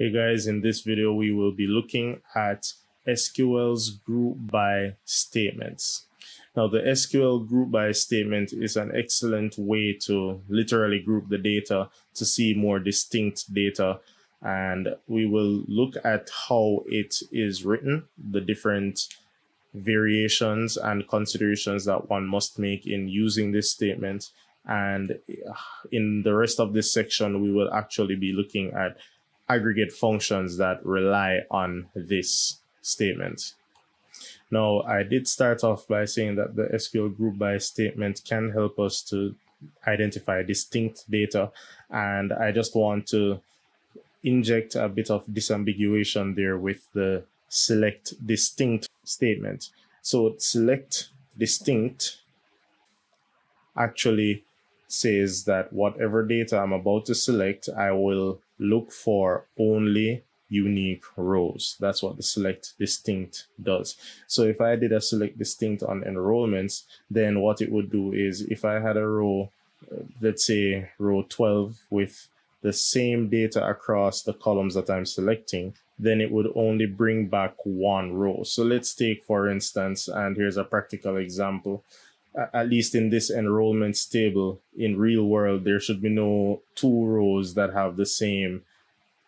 Hey guys, in this video we will be looking at SQL's group by statements. Now the SQL group by statement is an excellent way to literally group the data to see more distinct data and we will look at how it is written, the different variations and considerations that one must make in using this statement and in the rest of this section we will actually be looking at aggregate functions that rely on this statement. Now, I did start off by saying that the SQL group by statement can help us to identify distinct data. And I just want to inject a bit of disambiguation there with the select distinct statement. So select distinct actually says that whatever data I'm about to select, I will look for only unique rows. That's what the select distinct does. So if I did a select distinct on enrollments, then what it would do is if I had a row, uh, let's say row 12 with the same data across the columns that I'm selecting, then it would only bring back one row. So let's take, for instance, and here's a practical example at least in this enrollment table in real world, there should be no two rows that have the same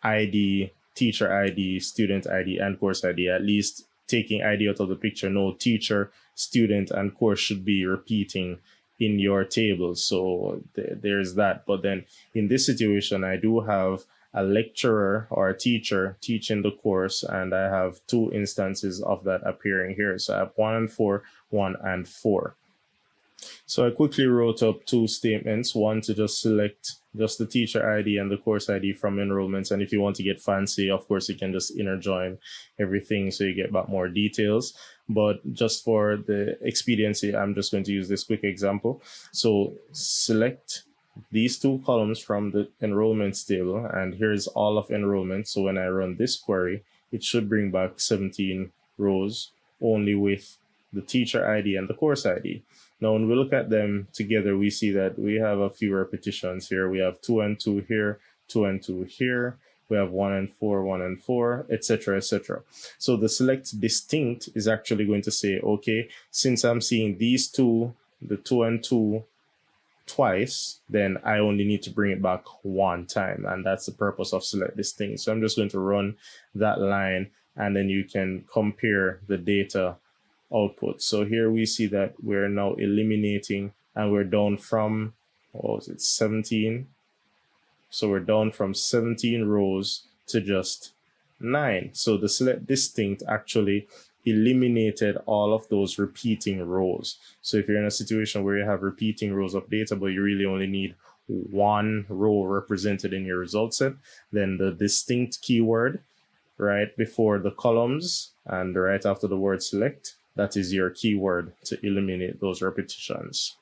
ID, teacher ID, student ID, and course ID. At least taking ID out of the picture, no teacher, student, and course should be repeating in your table. So th there's that. But then in this situation, I do have a lecturer or a teacher teaching the course, and I have two instances of that appearing here. So I have one and four, one and four. So I quickly wrote up two statements, one to just select just the teacher ID and the course ID from enrollments. And if you want to get fancy, of course, you can just inner join everything so you get back more details. But just for the expediency, I'm just going to use this quick example. So select these two columns from the enrollments table, and here's all of enrollment. So when I run this query, it should bring back 17 rows only with the teacher ID and the course ID. Now, when we look at them together, we see that we have a few repetitions here. We have two and two here, two and two here. We have one and four, one and four, etc., etc. So the select distinct is actually going to say, okay, since I'm seeing these two, the two and two twice, then I only need to bring it back one time. And that's the purpose of select distinct. So I'm just going to run that line and then you can compare the data output. So here we see that we're now eliminating and we're down from, what was it, 17? So we're down from 17 rows to just nine. So the select distinct actually eliminated all of those repeating rows. So if you're in a situation where you have repeating rows of data, but you really only need one row represented in your result set, then the distinct keyword right before the columns and right after the word select that is your keyword to eliminate those repetitions.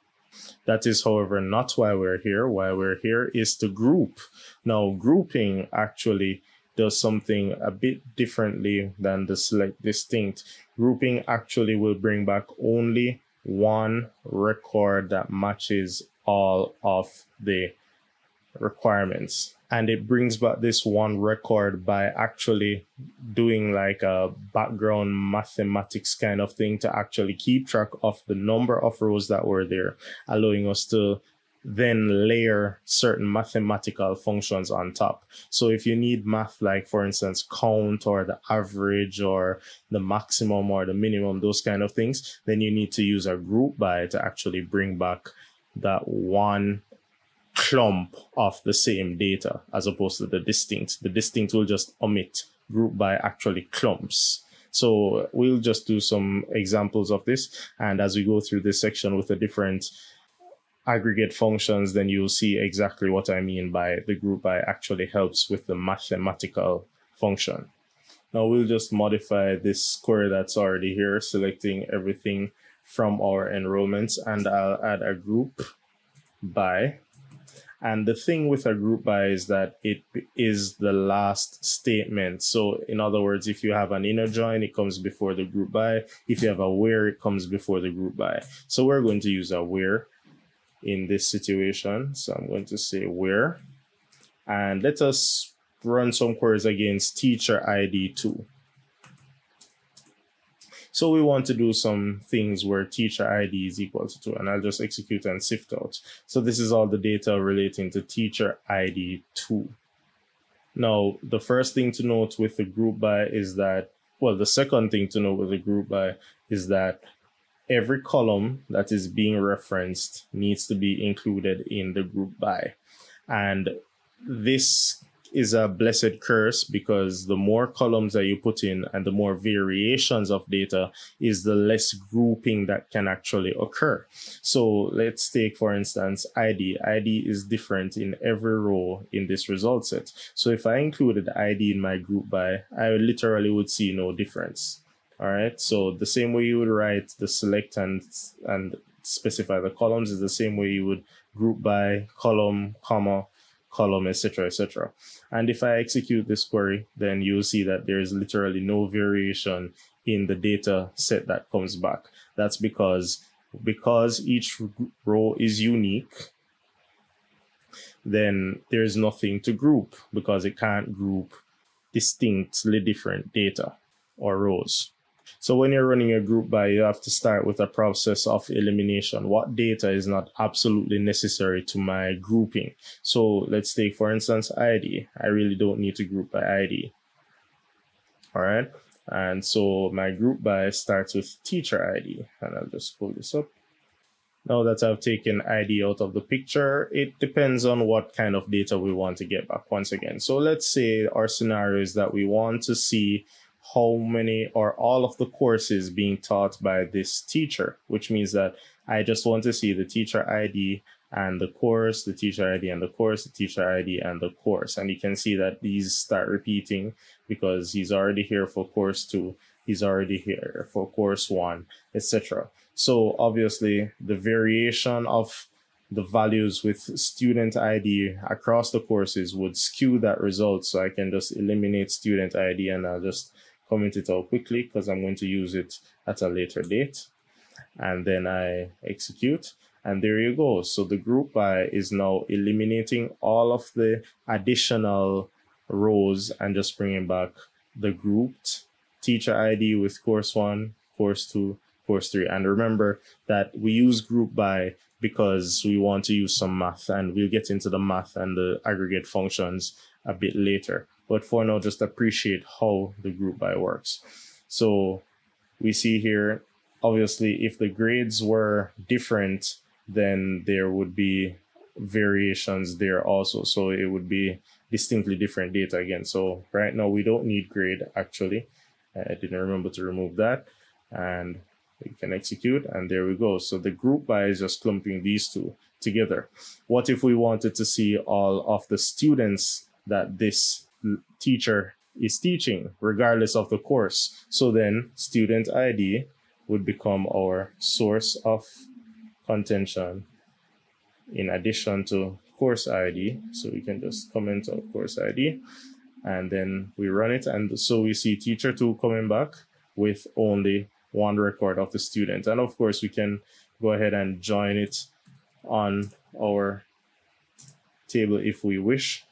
That is, however, not why we're here. Why we're here is to group. Now, grouping actually does something a bit differently than the select distinct. Grouping actually will bring back only one record that matches all of the requirements and it brings back this one record by actually doing like a background mathematics kind of thing to actually keep track of the number of rows that were there, allowing us to then layer certain mathematical functions on top. So if you need math, like for instance, count or the average or the maximum or the minimum, those kind of things, then you need to use a group by to actually bring back that one clump of the same data as opposed to the distinct. The distinct will just omit group by actually clumps. So we'll just do some examples of this. And as we go through this section with the different aggregate functions, then you'll see exactly what I mean by the group by actually helps with the mathematical function. Now we'll just modify this query that's already here, selecting everything from our enrollments and I'll add a group by and the thing with a group by is that it is the last statement. So in other words, if you have an inner join, it comes before the group by. If you have a where, it comes before the group by. So we're going to use a where in this situation. So I'm going to say where, and let us run some queries against teacher ID too. So we want to do some things where teacher ID is equal to 2, and I'll just execute and sift out. So this is all the data relating to teacher ID 2. Now, the first thing to note with the group by is that, well, the second thing to note with the group by is that every column that is being referenced needs to be included in the group by. And this is a blessed curse because the more columns that you put in and the more variations of data is the less grouping that can actually occur. So let's take, for instance, ID. ID is different in every row in this result set. So if I included ID in my group by, I literally would see no difference. All right. So the same way you would write the select and, and specify the columns is the same way you would group by column, comma, column, etc., etc. And if I execute this query, then you'll see that there is literally no variation in the data set that comes back. That's because because each row is unique, then there's nothing to group because it can't group distinctly different data or rows. So when you're running a group by, you have to start with a process of elimination. What data is not absolutely necessary to my grouping? So let's take, for instance, ID. I really don't need to group by ID. All right. And so my group by starts with teacher ID. And I'll just pull this up. Now that I've taken ID out of the picture, it depends on what kind of data we want to get back once again. So let's say our scenario is that we want to see how many or all of the courses being taught by this teacher, which means that I just want to see the teacher ID and the course, the teacher ID and the course, the teacher ID and the course. And you can see that these start repeating because he's already here for course two, he's already here for course one, etc. So obviously the variation of the values with student ID across the courses would skew that result. So I can just eliminate student ID and I'll just comment it out quickly because I'm going to use it at a later date. And then I execute and there you go. So the group by is now eliminating all of the additional rows and just bringing back the grouped teacher ID with course one, course two, course three. And remember that we use group by because we want to use some math and we'll get into the math and the aggregate functions a bit later. But for now, just appreciate how the group by works. So we see here, obviously, if the grades were different, then there would be variations there also. So it would be distinctly different data again. So right now we don't need grade actually. I didn't remember to remove that and we can execute and there we go. So the group by is just clumping these two together. What if we wanted to see all of the students that this teacher is teaching, regardless of the course. So then student ID would become our source of contention in addition to course ID. So we can just comment on course ID and then we run it. And so we see teacher two coming back with only one record of the student. And of course we can go ahead and join it on our table if we wish.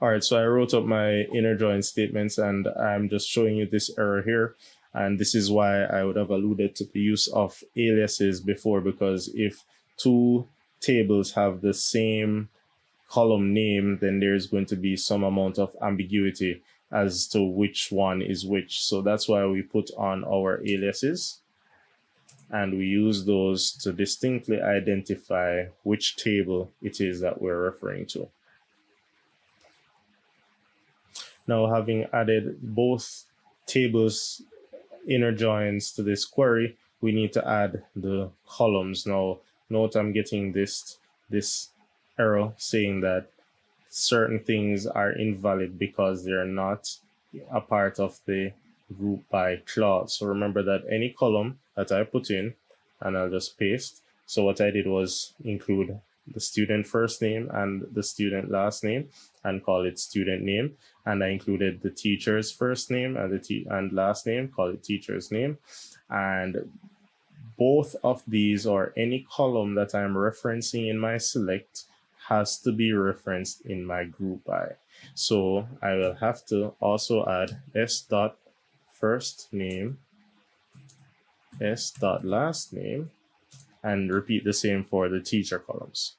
All right, so I wrote up my inner join statements and I'm just showing you this error here. And this is why I would have alluded to the use of aliases before, because if two tables have the same column name, then there's going to be some amount of ambiguity as to which one is which. So that's why we put on our aliases and we use those to distinctly identify which table it is that we're referring to. Now, having added both tables inner joins to this query, we need to add the columns. Now, note I'm getting this, this error saying that certain things are invalid because they're not a part of the group by clause. So remember that any column that I put in, and I'll just paste. So what I did was include the student first name and the student last name and call it student name. And I included the teacher's first name and the te- and last name, call it teacher's name. And both of these or any column that I'm referencing in my select has to be referenced in my group by. So I will have to also add s dot first name, s dot last name, and repeat the same for the teacher columns.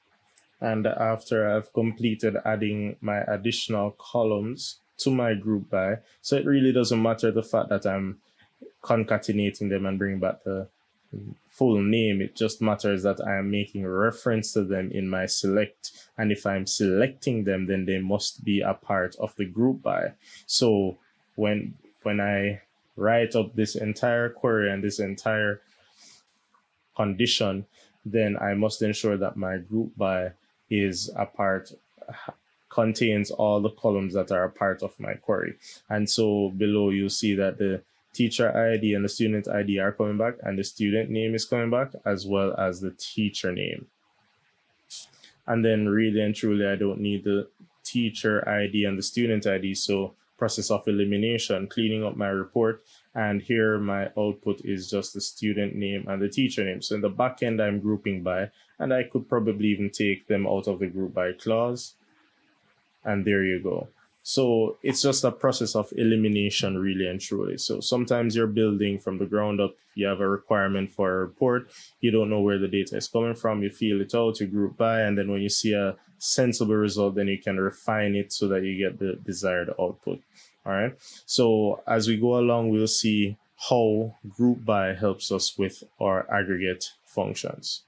And after I've completed adding my additional columns to my group by, so it really doesn't matter the fact that I'm concatenating them and bringing back the full name. It just matters that I am making reference to them in my select. And if I'm selecting them, then they must be a part of the group by. So when when I write up this entire query and this entire condition, then I must ensure that my group by is a part contains all the columns that are a part of my query. And so below you see that the teacher ID and the student ID are coming back and the student name is coming back as well as the teacher name. And then really and truly, I don't need the teacher ID and the student ID. So process of elimination, cleaning up my report. And here my output is just the student name and the teacher name. So in the back end, I'm grouping by, and I could probably even take them out of the group by clause. And there you go. So it's just a process of elimination, really and truly. So sometimes you're building from the ground up, you have a requirement for a report, you don't know where the data is coming from, you feel it out, you group by, and then when you see a sensible result, then you can refine it so that you get the desired output. All right. So as we go along, we'll see how group by helps us with our aggregate functions.